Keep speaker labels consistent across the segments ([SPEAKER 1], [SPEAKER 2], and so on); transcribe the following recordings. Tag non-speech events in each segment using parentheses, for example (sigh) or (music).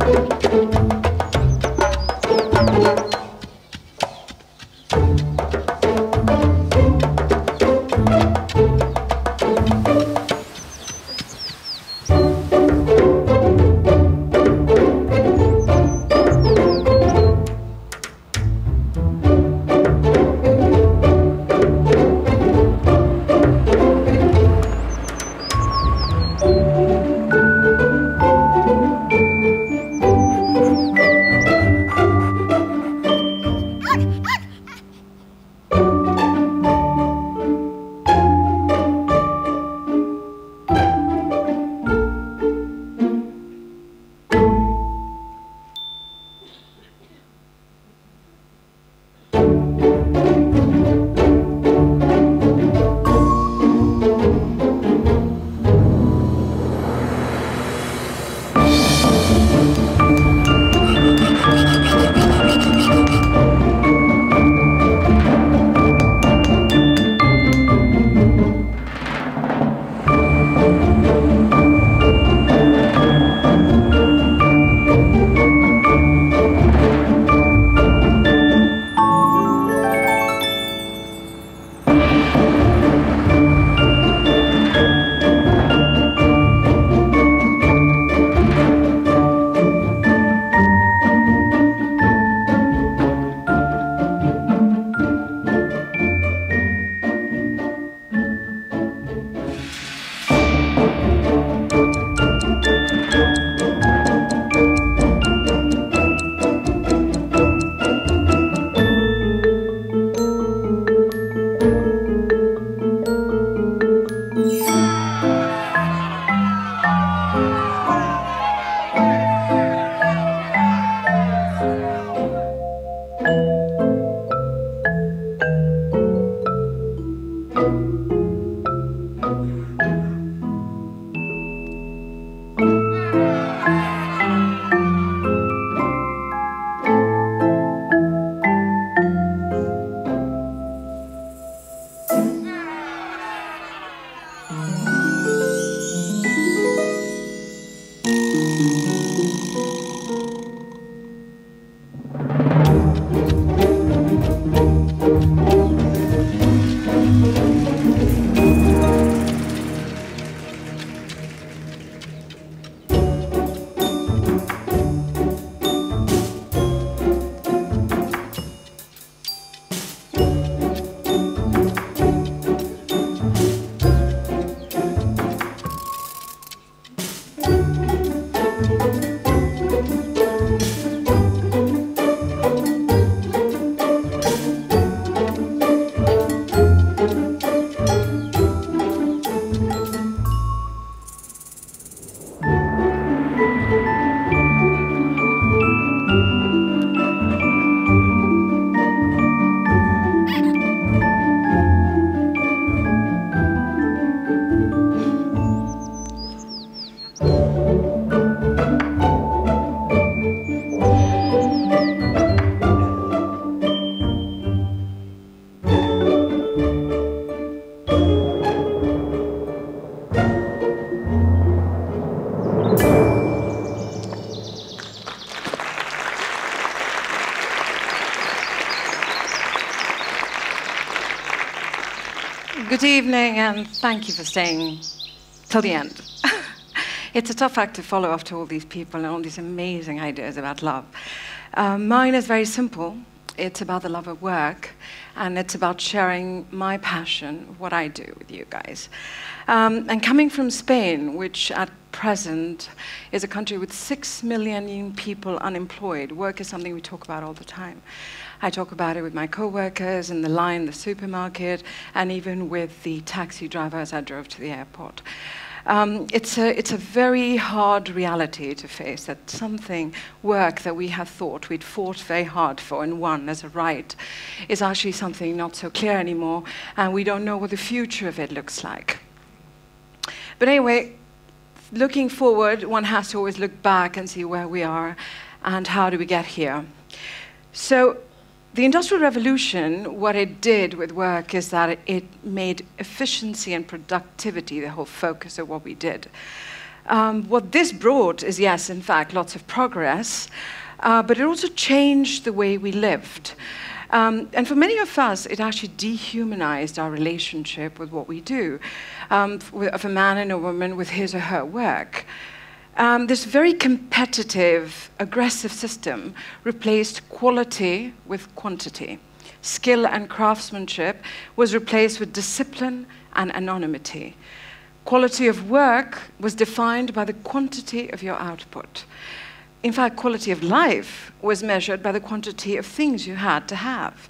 [SPEAKER 1] Música Good evening, and thank you for staying till the end. (laughs) it's a tough act to follow after all these people and all these amazing ideas about love. Um, mine is very simple. It's about the love of work, and it's about sharing my passion, what I do with you guys. Um, and coming from Spain, which at present is a country with six million people unemployed, work is something we talk about all the time. I talk about it with my coworkers in the line, the supermarket, and even with the taxi driver as I drove to the airport. Um, it's, a, it's a very hard reality to face that something, work that we have thought we'd fought very hard for and won as a right, is actually something not so clear anymore, and we don't know what the future of it looks like. But anyway, looking forward, one has to always look back and see where we are and how do we get here. So the Industrial Revolution, what it did with work is that it made efficiency and productivity the whole focus of what we did. Um, what this brought is, yes, in fact, lots of progress, uh, but it also changed the way we lived. Um, and for many of us, it actually dehumanized our relationship with what we do, um, of a man and a woman with his or her work. Um, this very competitive, aggressive system replaced quality with quantity. Skill and craftsmanship was replaced with discipline and anonymity. Quality of work was defined by the quantity of your output. In fact, quality of life was measured by the quantity of things you had to have.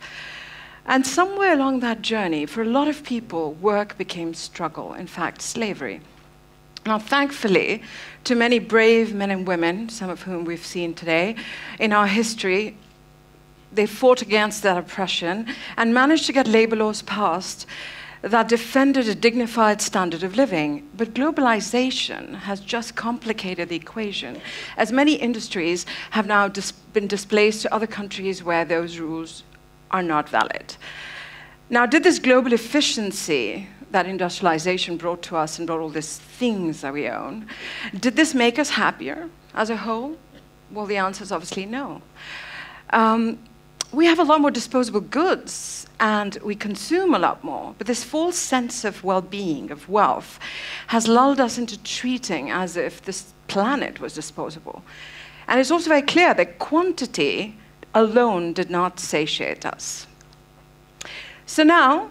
[SPEAKER 1] And somewhere along that journey, for a lot of people, work became struggle, in fact, slavery. Now, thankfully, to many brave men and women, some of whom we've seen today, in our history, they fought against that oppression and managed to get labor laws passed that defended a dignified standard of living. But globalization has just complicated the equation, as many industries have now dis been displaced to other countries where those rules are not valid. Now, did this global efficiency that industrialization brought to us and brought all these things that we own, did this make us happier as a whole? Well, the answer is obviously no. Um, we have a lot more disposable goods and we consume a lot more, but this false sense of well being, of wealth, has lulled us into treating as if this planet was disposable. And it's also very clear that quantity alone did not satiate us. So now,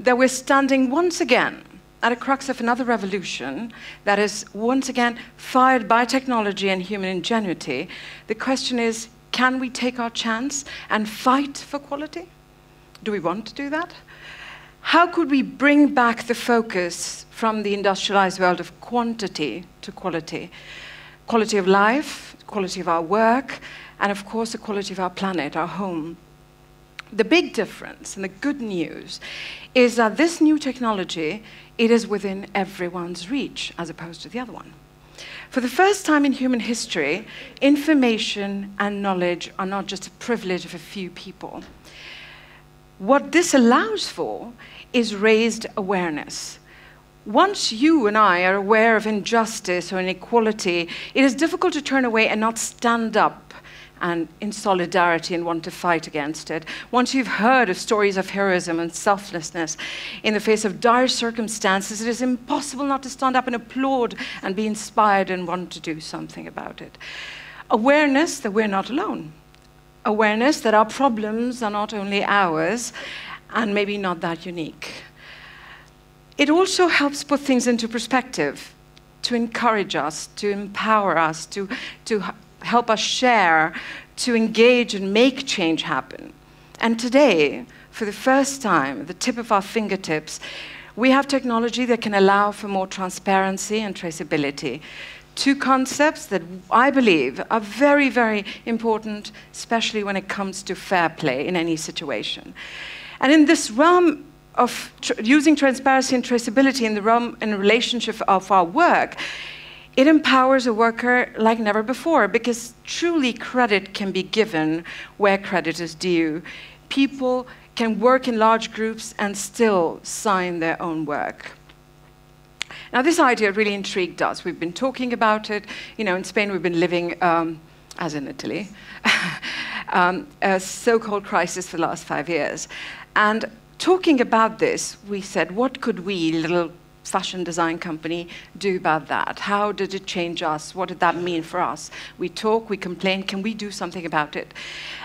[SPEAKER 1] that we're standing once again at a crux of another revolution that is once again fired by technology and human ingenuity. The question is can we take our chance and fight for quality? Do we want to do that? How could we bring back the focus from the industrialized world of quantity to quality? Quality of life, quality of our work, and of course, the quality of our planet, our home. The big difference and the good news is that this new technology, it is within everyone's reach as opposed to the other one. For the first time in human history, information and knowledge are not just a privilege of a few people. What this allows for is raised awareness. Once you and I are aware of injustice or inequality, it is difficult to turn away and not stand up and in solidarity and want to fight against it. Once you've heard of stories of heroism and selflessness in the face of dire circumstances, it is impossible not to stand up and applaud and be inspired and want to do something about it. Awareness that we're not alone. Awareness that our problems are not only ours and maybe not that unique. It also helps put things into perspective to encourage us, to empower us, to, to help us share, to engage and make change happen. And today, for the first time, at the tip of our fingertips, we have technology that can allow for more transparency and traceability. Two concepts that I believe are very, very important, especially when it comes to fair play in any situation. And in this realm of tr using transparency and traceability in the realm and relationship of our work, it empowers a worker like never before because truly credit can be given where credit is due. People can work in large groups and still sign their own work. Now, this idea really intrigued us. We've been talking about it. You know, in Spain, we've been living, um, as in Italy, (laughs) um, a so called crisis for the last five years. And talking about this, we said, what could we, little fashion design company do about that? How did it change us? What did that mean for us? We talk, we complain, can we do something about it?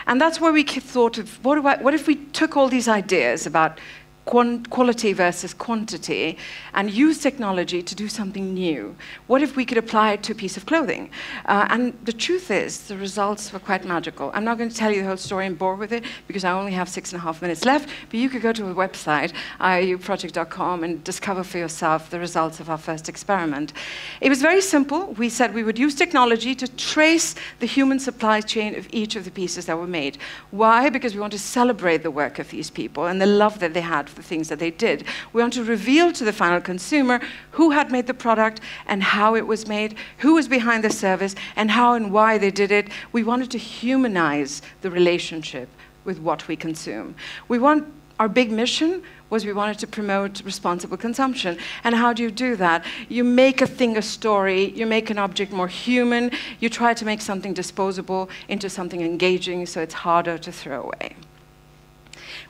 [SPEAKER 1] And that's where we thought of what, I, what if we took all these ideas about quality versus quantity and use technology to do something new? What if we could apply it to a piece of clothing? Uh, and the truth is, the results were quite magical. I'm not going to tell you the whole story and bore with it because I only have six and a half minutes left, but you could go to the website, iouproject.com, and discover for yourself the results of our first experiment. It was very simple. We said we would use technology to trace the human supply chain of each of the pieces that were made. Why? Because we want to celebrate the work of these people and the love that they had the things that they did. We want to reveal to the final consumer who had made the product and how it was made, who was behind the service, and how and why they did it. We wanted to humanize the relationship with what we consume. We want our big mission was we wanted to promote responsible consumption. And how do you do that? You make a thing a story, you make an object more human, you try to make something disposable into something engaging so it's harder to throw away.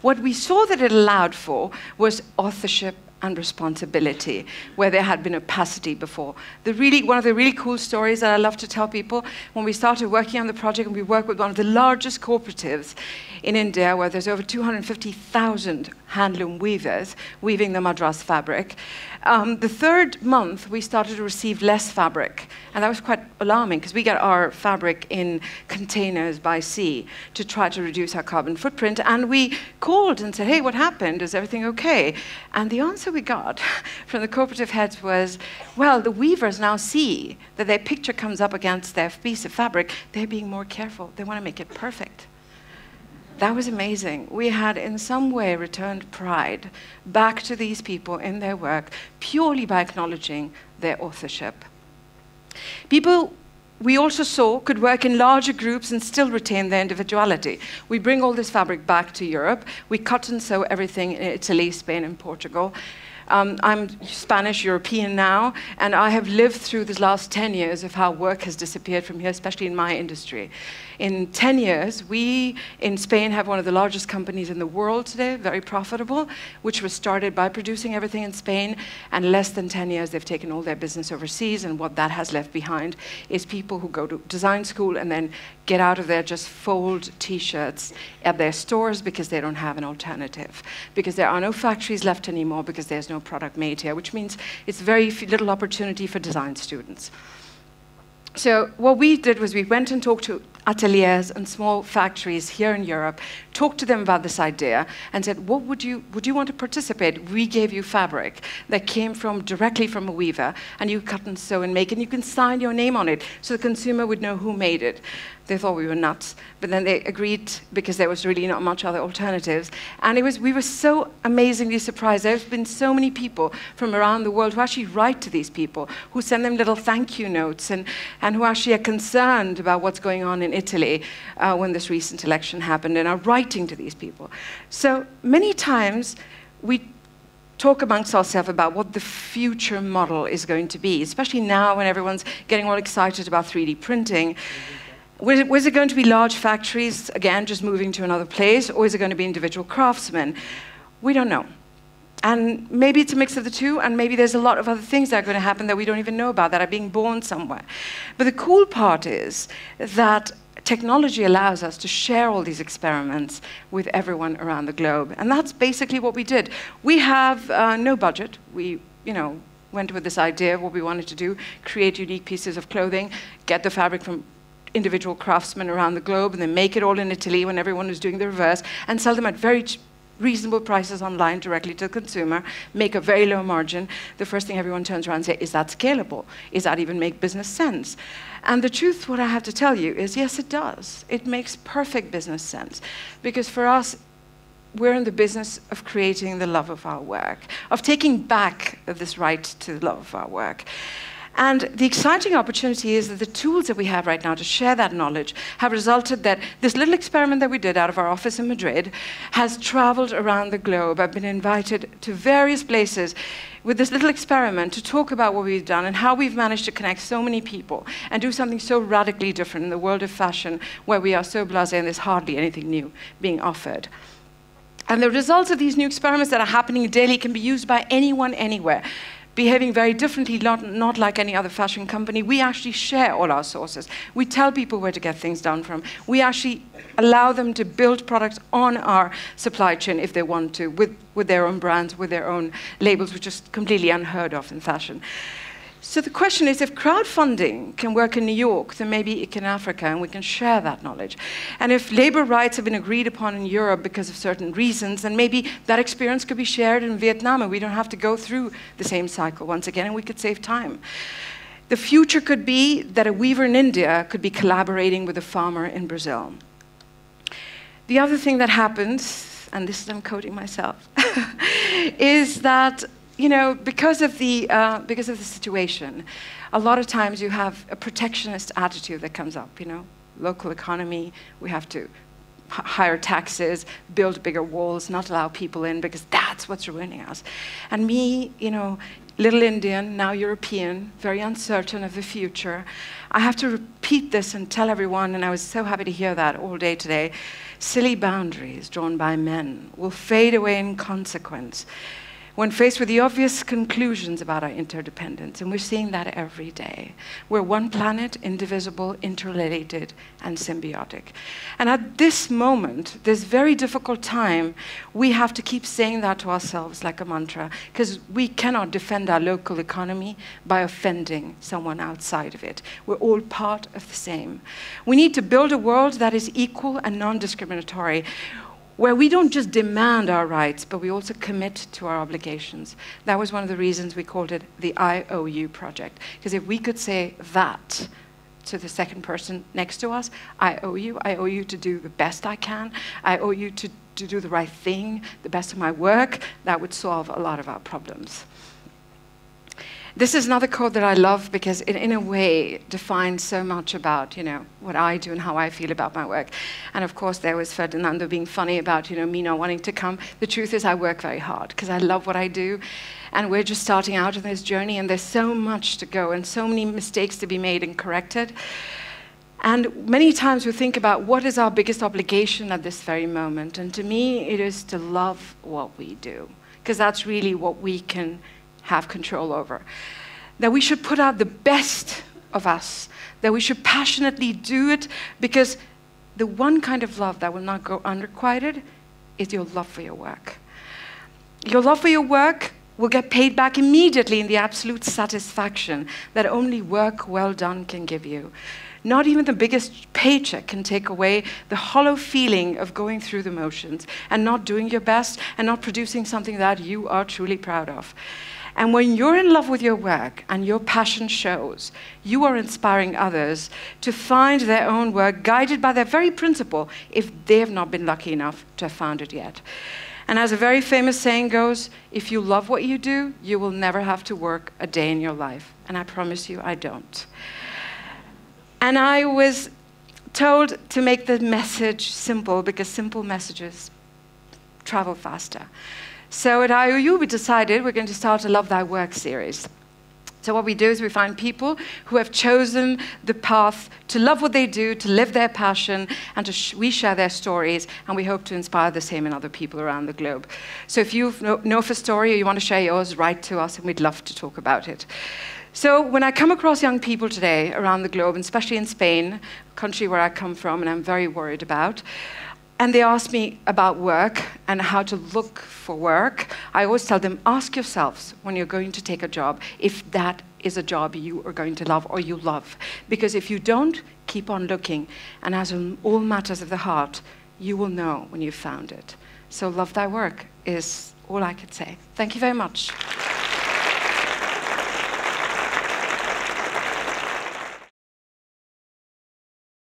[SPEAKER 1] What we saw that it allowed for was authorship and responsibility, where there had been opacity before. The really, one of the really cool stories that I love to tell people, when we started working on the project and we worked with one of the largest cooperatives in India, where there's over 250,000 handloom weavers weaving the Madras fabric, um, the third month, we started to receive less fabric. And that was quite alarming because we get our fabric in containers by sea to try to reduce our carbon footprint. And we called and said, hey, what happened? Is everything okay? And the answer we got (laughs) from the cooperative heads was, well, the weavers now see that their picture comes up against their piece of fabric. They're being more careful. They want to make it perfect. That was amazing. We had, in some way, returned pride back to these people in their work purely by acknowledging their authorship. People we also saw could work in larger groups and still retain their individuality. We bring all this fabric back to Europe. We cut and sew everything in Italy, Spain, and Portugal. Um, I'm Spanish European now, and I have lived through the last 10 years of how work has disappeared from here, especially in my industry. In 10 years, we in Spain have one of the largest companies in the world today, very profitable, which was started by producing everything in Spain. And less than 10 years, they've taken all their business overseas. And what that has left behind is people who go to design school and then get out of there, just fold t shirts at their stores because they don't have an alternative. Because there are no factories left anymore because there's no product made here, which means it's very little opportunity for design students. So what we did was we went and talked to ateliers and small factories here in Europe, talked to them about this idea and said, what would you, would you want to participate? We gave you fabric that came from directly from a weaver and you cut and sew and make and you can sign your name on it so the consumer would know who made it. They thought we were nuts, but then they agreed because there was really not much other alternatives. And it was, we were so amazingly surprised. There's been so many people from around the world who actually write to these people, who send them little thank you notes, and, and who actually are concerned about what's going on Italy uh, when this recent election happened and are writing to these people. So many times we talk amongst ourselves about what the future model is going to be, especially now when everyone's getting all excited about 3D printing. Was it, was it going to be large factories, again, just moving to another place, or is it going to be individual craftsmen? We don't know. And maybe it's a mix of the two, and maybe there's a lot of other things that are going to happen that we don't even know about that are being born somewhere. But the cool part is that technology allows us to share all these experiments with everyone around the globe. And that's basically what we did. We have uh, no budget. We, you know, went with this idea of what we wanted to do, create unique pieces of clothing, get the fabric from individual craftsmen around the globe and then make it all in Italy when everyone was doing the reverse and sell them at very reasonable prices online directly to the consumer, make a very low margin, the first thing everyone turns around and says, is that scalable? Is that even make business sense? And the truth, what I have to tell you is, yes, it does. It makes perfect business sense. Because for us, we're in the business of creating the love of our work, of taking back this right to the love of our work. And the exciting opportunity is that the tools that we have right now to share that knowledge have resulted that this little experiment that we did out of our office in Madrid has traveled around the globe. I've been invited to various places with this little experiment to talk about what we've done and how we've managed to connect so many people and do something so radically different in the world of fashion where we are so blasé and there's hardly anything new being offered. And the results of these new experiments that are happening daily can be used by anyone, anywhere behaving very differently, not, not like any other fashion company. We actually share all our sources. We tell people where to get things done from. We actually allow them to build products on our supply chain if they want to, with, with their own brands, with their own labels, which is completely unheard of in fashion. So the question is if crowdfunding can work in New York, then maybe it can in Africa, and we can share that knowledge. And if labor rights have been agreed upon in Europe because of certain reasons, then maybe that experience could be shared in Vietnam, and we don't have to go through the same cycle once again, and we could save time. The future could be that a weaver in India could be collaborating with a farmer in Brazil. The other thing that happens, and this is I'm quoting myself, (laughs) is that you know, because of the uh, because of the situation, a lot of times you have a protectionist attitude that comes up. You know, local economy, we have to higher taxes, build bigger walls, not allow people in because that's what's ruining us. And me, you know, little Indian, now European, very uncertain of the future, I have to repeat this and tell everyone, and I was so happy to hear that all day today. Silly boundaries drawn by men will fade away in consequence when faced with the obvious conclusions about our interdependence, and we're seeing that every day. We're one planet, indivisible, interrelated, and symbiotic. And at this moment, this very difficult time, we have to keep saying that to ourselves like a mantra, because we cannot defend our local economy by offending someone outside of it. We're all part of the same. We need to build a world that is equal and non discriminatory where we don't just demand our rights, but we also commit to our obligations. That was one of the reasons we called it the IOU project. Because if we could say that to the second person next to us, I owe you, I owe you to do the best I can, I owe you to, to do the right thing, the best of my work, that would solve a lot of our problems. This is another quote that I love because it, in a way, defines so much about, you know, what I do and how I feel about my work. And of course, there was Ferdinando being funny about, you know, me not wanting to come. The truth is, I work very hard because I love what I do. And we're just starting out on this journey, and there's so much to go and so many mistakes to be made and corrected. And many times we think about what is our biggest obligation at this very moment. And to me, it is to love what we do, because that's really what we can have control over. That we should put out the best of us, that we should passionately do it because the one kind of love that will not go unrequited is your love for your work. Your love for your work will get paid back immediately in the absolute satisfaction that only work well done can give you. Not even the biggest paycheck can take away the hollow feeling of going through the motions and not doing your best and not producing something that you are truly proud of. And when you're in love with your work and your passion shows, you are inspiring others to find their own work guided by their very principle if they have not been lucky enough to have found it yet. And as a very famous saying goes, if you love what you do, you will never have to work a day in your life. And I promise you, I don't. And I was told to make the message simple because simple messages travel faster. So at IOU, we decided we're going to start a Love Thy Work series. So what we do is we find people who have chosen the path to love what they do, to live their passion, and sh we share their stories, and we hope to inspire the same in other people around the globe. So if you know, know of a story or you want to share yours, write to us, and we'd love to talk about it. So when I come across young people today around the globe, and especially in Spain, a country where I come from and I'm very worried about, and they ask me about work and how to look for work. I always tell them ask yourselves when you're going to take a job if that is a job you are going to love or you love. Because if you don't, keep on looking. And as in all matters of the heart, you will know when you've found it. So, love thy work is all I could say. Thank you very much.